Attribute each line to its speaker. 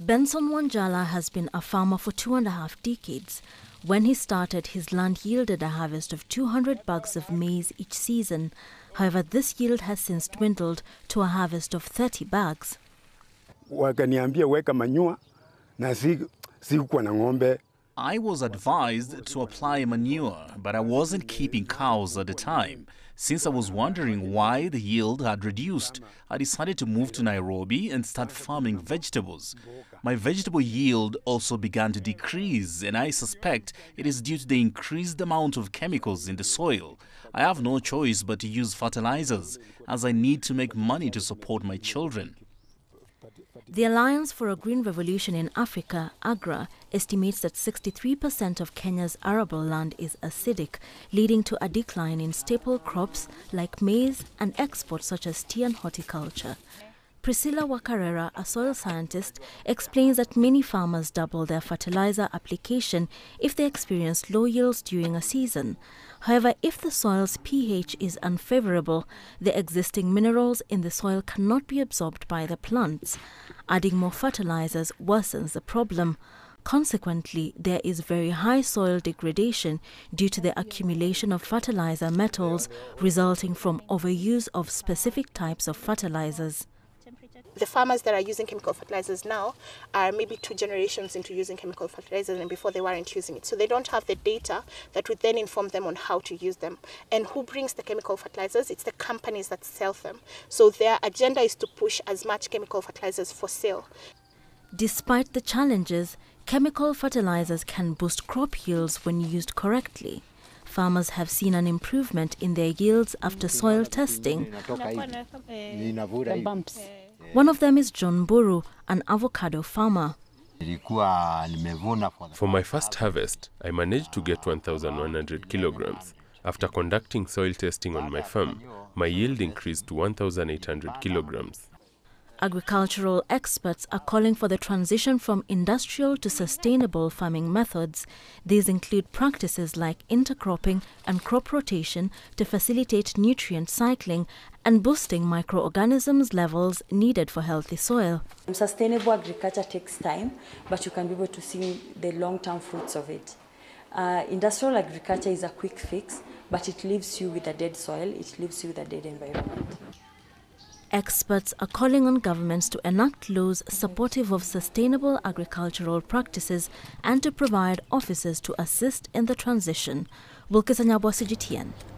Speaker 1: Benson Wanjala has been a farmer for two and a half decades. When he started, his land yielded a harvest of 200 bags of maize each season. However, this yield has since dwindled to a harvest of 30 bags.
Speaker 2: Wakaniambia weka manyua na sikuwa na ng'ombe.
Speaker 3: I was advised to apply manure, but I wasn't keeping cows at the time. Since I was wondering why the yield had reduced, I decided to move to Nairobi and start farming vegetables. My vegetable yield also began to decrease, and I suspect it is due to the increased amount of chemicals in the soil. I have no choice but to use fertilizers, as I need to make money to support my children.
Speaker 1: The Alliance for a Green Revolution in Africa, AGRA, estimates that 63% of Kenya's arable land is acidic, leading to a decline in staple crops like maize and exports such as tea and horticulture. Priscilla Wakarera, a soil scientist, explains that many farmers double their fertilizer application if they experience low yields during a season. However, if the soil's pH is unfavorable, the existing minerals in the soil cannot be absorbed by the plants. Adding more fertilizers worsens the problem. Consequently, there is very high soil degradation due to the accumulation of fertilizer metals resulting from overuse of specific types of fertilizers
Speaker 4: the farmers that are using chemical fertilizers now are maybe two generations into using chemical fertilizers and before they weren't using it. So they don't have the data that would then inform them on how to use them. And who brings the chemical fertilizers? It's the companies that sell them. So their agenda is to push as much chemical fertilizers for sale.
Speaker 1: Despite the challenges, chemical fertilizers can boost crop yields when used correctly. Farmers have seen an improvement in their yields after soil testing. One of them is John Buru, an avocado farmer.
Speaker 5: For my first harvest, I managed to get 1,100 kilograms. After conducting soil testing on my farm, my yield increased to 1,800 kilograms.
Speaker 1: Agricultural experts are calling for the transition from industrial to sustainable farming methods. These include practices like intercropping and crop rotation to facilitate nutrient cycling and boosting microorganisms levels needed for healthy soil.
Speaker 6: Sustainable agriculture takes time, but you can be able to see the long-term fruits of it. Uh, industrial agriculture is a quick fix, but it leaves you with a dead soil, it leaves you with a dead environment.
Speaker 1: Experts are calling on governments to enact laws supportive of sustainable agricultural practices and to provide officers to assist in the transition. Wilkes Anyabwa, CGTN.